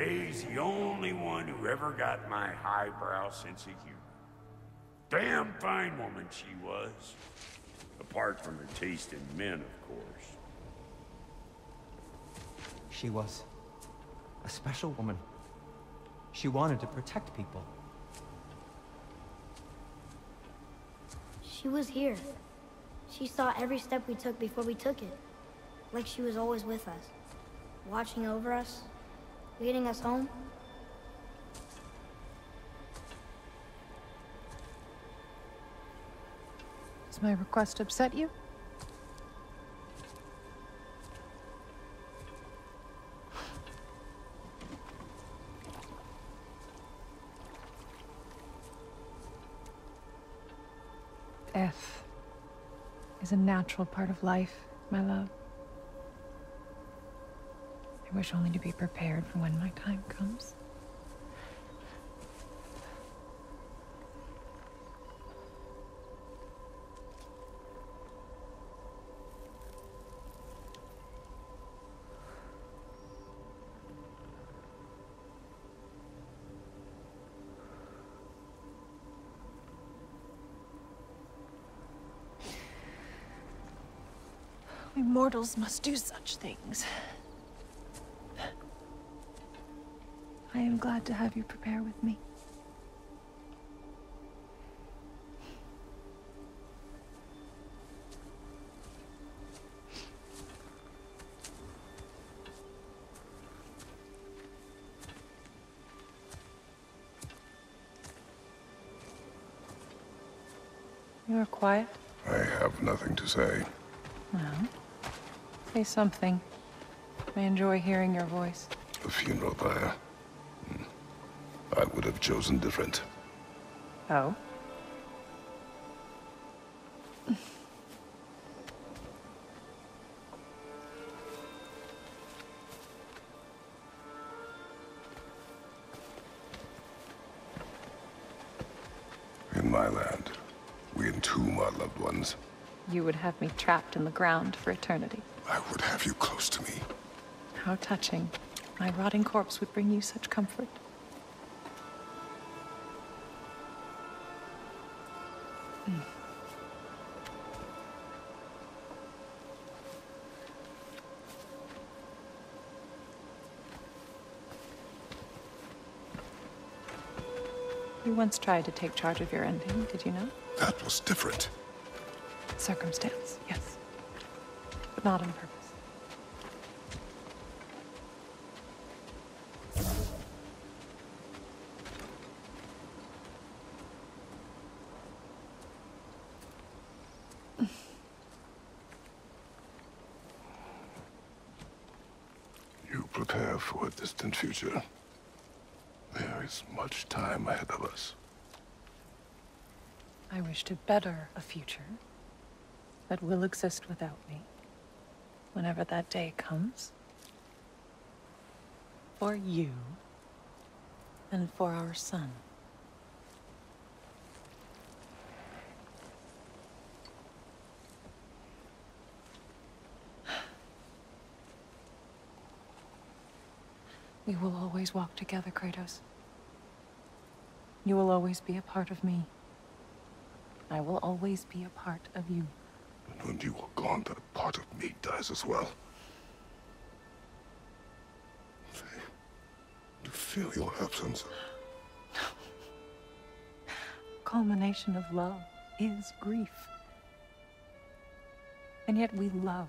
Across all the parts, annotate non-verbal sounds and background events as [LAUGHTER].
Kay's the only one who ever got my highbrow sense of humor. Damn fine woman she was. Apart from her taste in men, of course. She was a special woman. She wanted to protect people. She was here. She saw every step we took before we took it. Like she was always with us. Watching over us. Leading us home. Does my request upset you? Death is a natural part of life, my love. Wish only to be prepared for when my time comes. We mortals must do such things. I am glad to have you prepare with me. You are quiet? I have nothing to say. Well, say something. I enjoy hearing your voice. The funeral pyre. I would have chosen different. Oh? In my land, we entomb our loved ones. You would have me trapped in the ground for eternity. I would have you close to me. How touching. My rotting corpse would bring you such comfort. Once tried to take charge of your ending, did you know? That was different. Circumstance, yes. But not on purpose. You prepare for a distant future. There is much time ahead of us. I wish to better a future that will exist without me whenever that day comes. For you and for our son. [SIGHS] We will always walk together, Kratos. You will always be a part of me. I will always be a part of you. And when you are gone, that part of me dies as well. I to feel your absence. [SIGHS] Culmination of love is grief. And yet we love,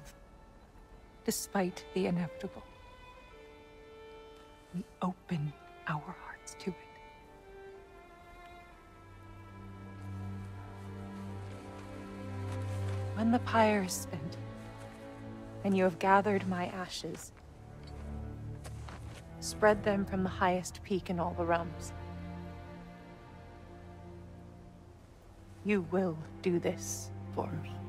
despite the inevitable. We open our hearts to it. When the pyre is spent, and you have gathered my ashes, spread them from the highest peak in all the realms. You will do this for me.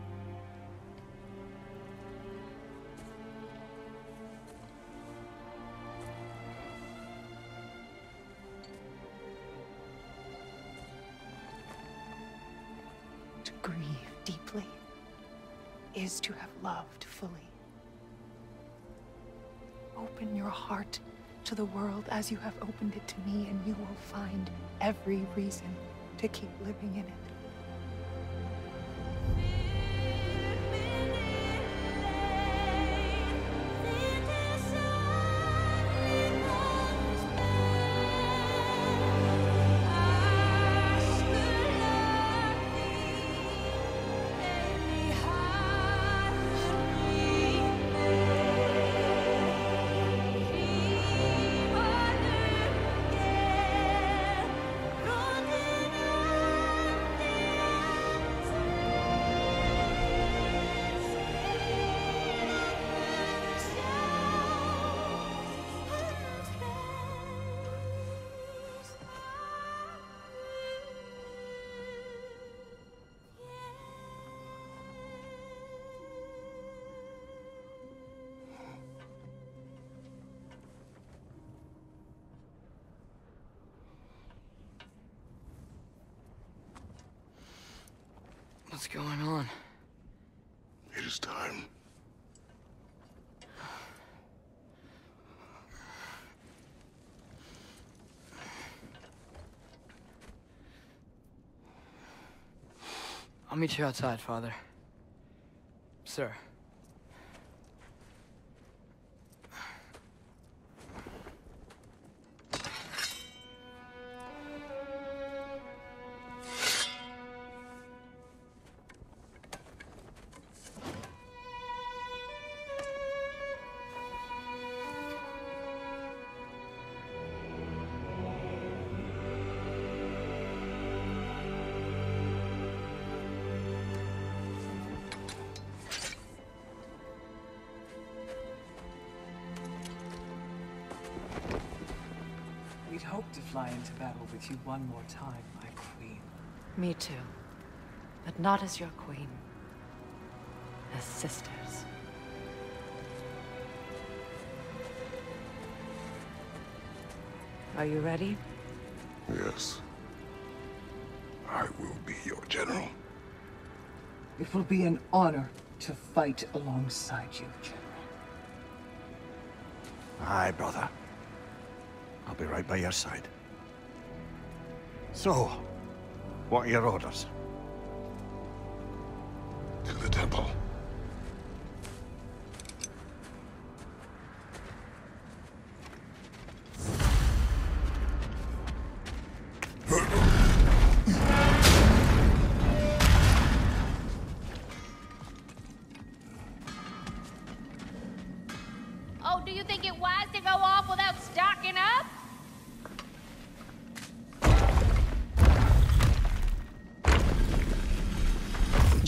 Is to have loved fully. Open your heart to the world as you have opened it to me, and you will find every reason to keep living in it. Going on? It is time. I'll meet you outside, Father. Sir. With you one more time, my queen. Me too. But not as your queen. As sisters. Are you ready? Yes. I will be your general. It will be an honor to fight alongside you, General. Aye, brother. I'll be right by your side. So, what are your orders? To the temple.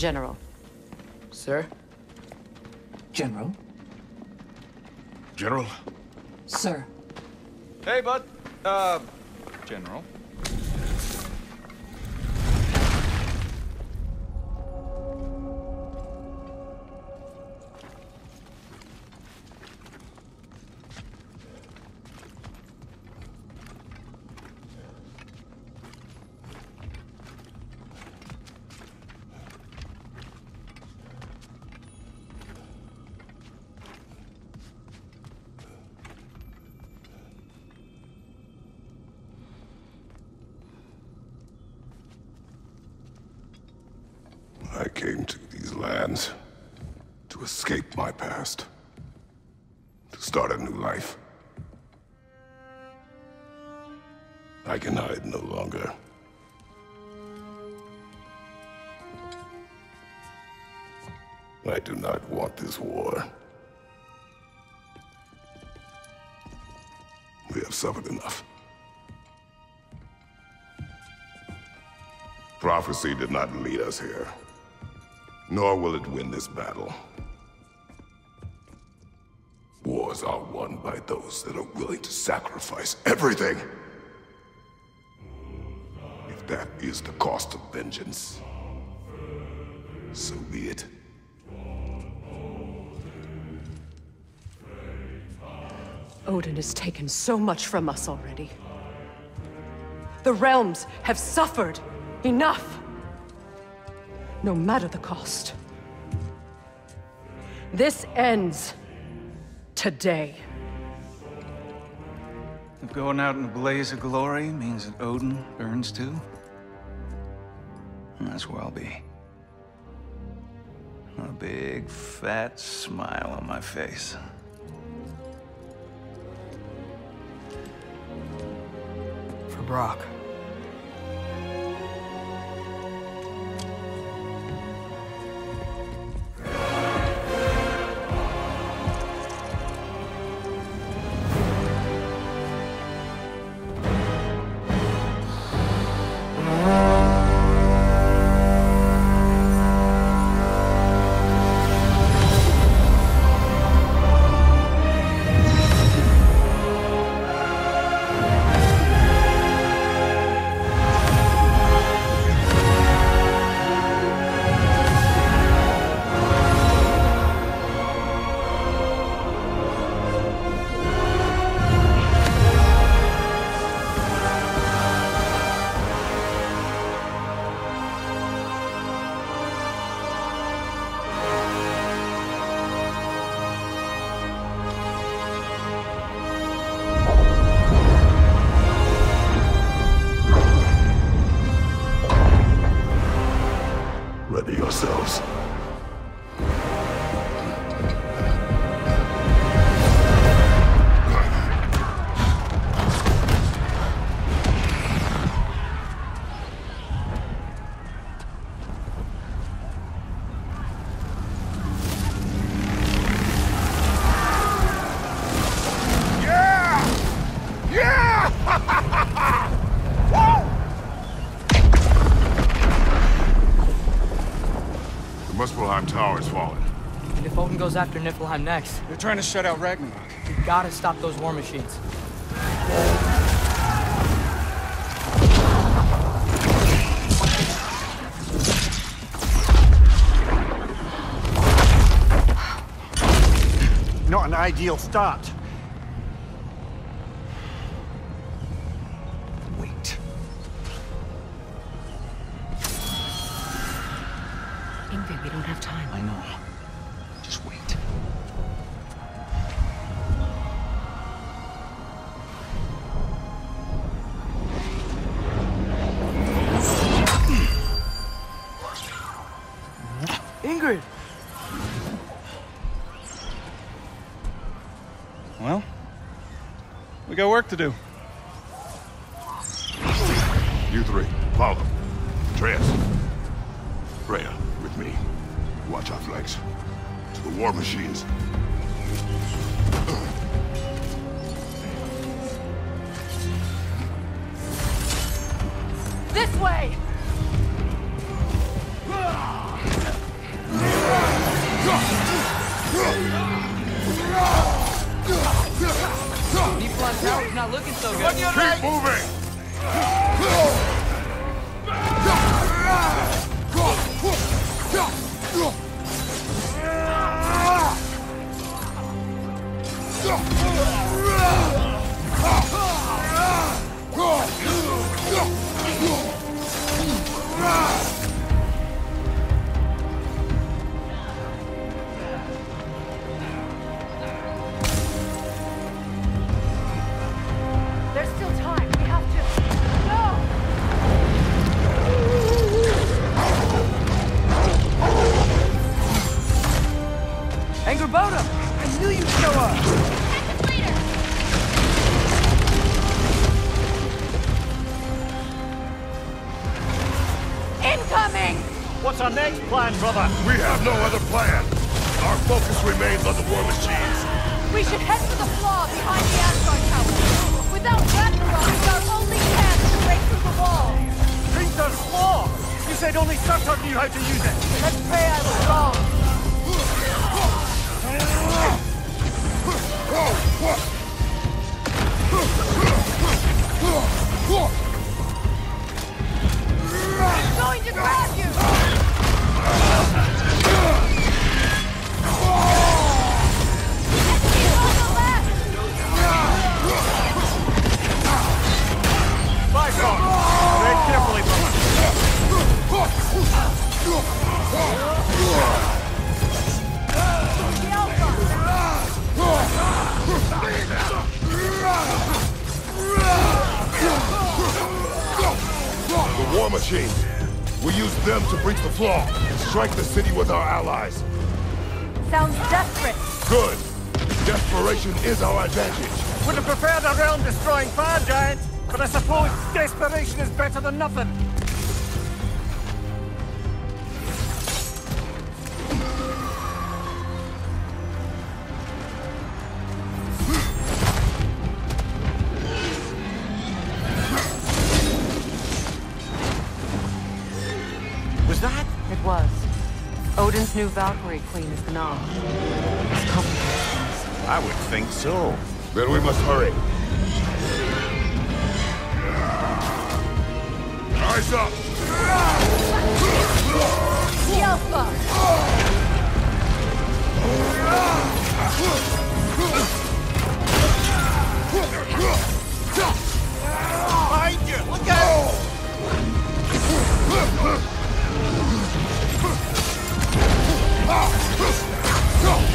General. Sir? General? General? Sir. Hey, bud. Uh, General. Escape my past, to start a new life. I can hide no longer. I do not want this war. We have suffered enough. Prophecy did not lead us here, nor will it win this battle. Wars are won by those that are willing to sacrifice everything. If that is the cost of vengeance, so be it. Odin has taken so much from us already. The realms have suffered enough. No matter the cost. This ends today. If going out in a blaze of glory means that Odin burns too, that's where I'll be. A big, fat smile on my face. For Brok. Ready yourselves. Goes after Niflheim next, They're trying to shut out Ragnarok. we gotta stop those war machines. Not an ideal start. We got work to do. You three, follow. Atreus. Freya, with me. Watch our flanks. To the war machines. This way! [LAUGHS] Niflheim Tower's not looking so good. Keep moving! There's remains on the war machines. We should head for the flaw behind the Asgard Tower. Without Ragnarok, it's our only chance to break through the wall. Hringdar's Claw! You said only Surtur knew how to use it! Let's pray I was wrong! It's going to grab you! The war machine. We use them to breach the flaw and strike the city with our allies. Sounds desperate. Good. Desperation is our advantage. Would have preferred a realm-destroying fire giant, but I suppose desperation is better than nothing. Was that? It was. Odin's new Valkyrie queen is Gná. It's complicated. I would think so. Then we must hurry. Eyes up! Behind you! Look out! Oh! Behind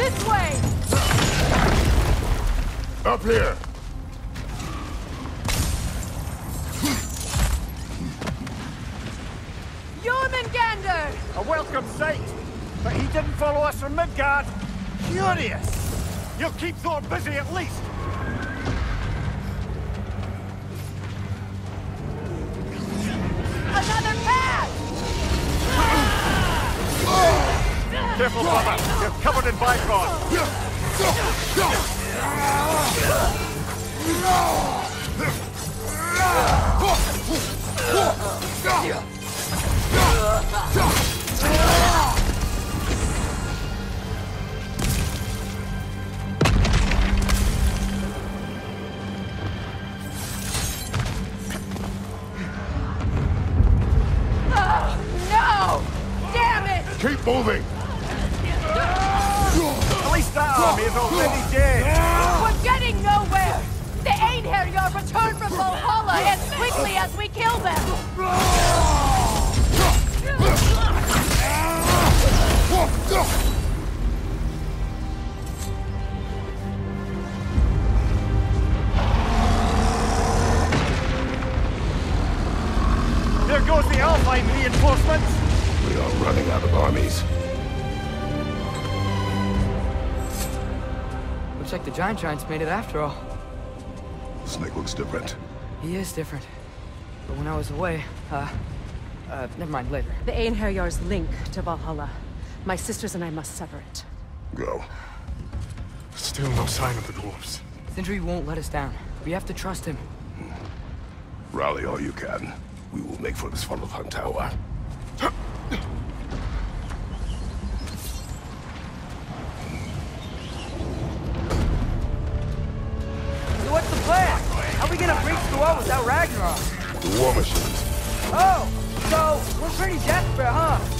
This way! Up here! Welcome sight. But he didn't follow us from Midgard. Curious. You'll keep Thor busy at least. Another path! Careful, brother. You're covered in Bifrost. No! Damn it! Keep moving! At least that army is already dead. We're getting nowhere! The Einherjar return from Valhalla as quickly as we kill them! There goes the Alpine reinforcements. We are running out of armies. Looks like the Giant Giants made it after all. Snake looks different. He is different. But when I was away, uh... Uh, never mind, later. The Einherjar's link to Valhalla. My sisters and I must sever it. Go. Still no sign of the dwarves. Sindri won't let us down. We have to trust him. Rally all you can. We will make for this Svartalfheim tower. So what's the plan? How are we gonna breach the wall without Ragnarok? The war machines. Oh, so we're pretty desperate, huh?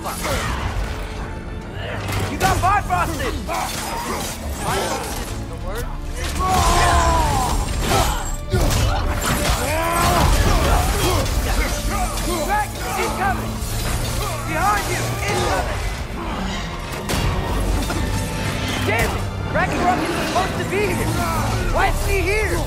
brother! You got Bifrosted! Bifrosted is the word? Rex, incoming! Behind you, incoming! Damn it! Ragnarok is supposed to be here! Why isn't he here?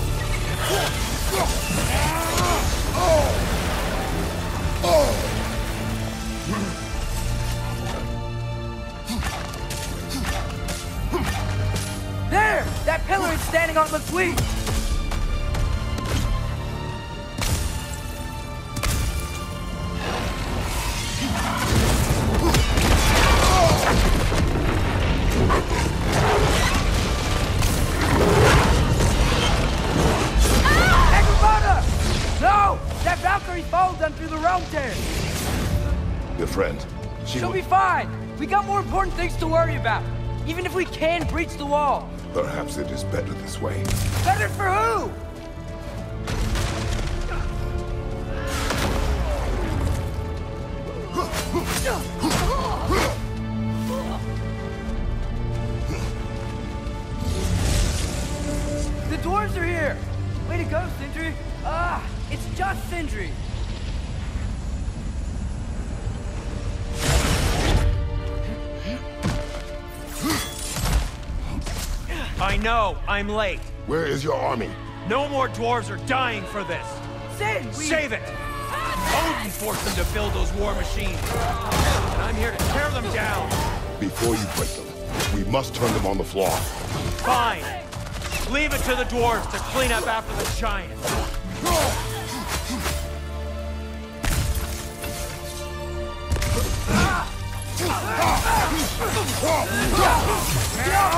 Through the realm tear! Your friend. She She'll be fine! We got more important things to worry about! Even if we can breach the wall! Perhaps it is better this way. Better for who? Know, I'm late. Where is your army? No more dwarves are dying for this. Sin, we... Save it! Odin forced them to build those war machines. And I'm here to tear them down. Before you break them, we must turn them on the floor. Fine. Leave it to the dwarves to clean up after the giants. [LAUGHS]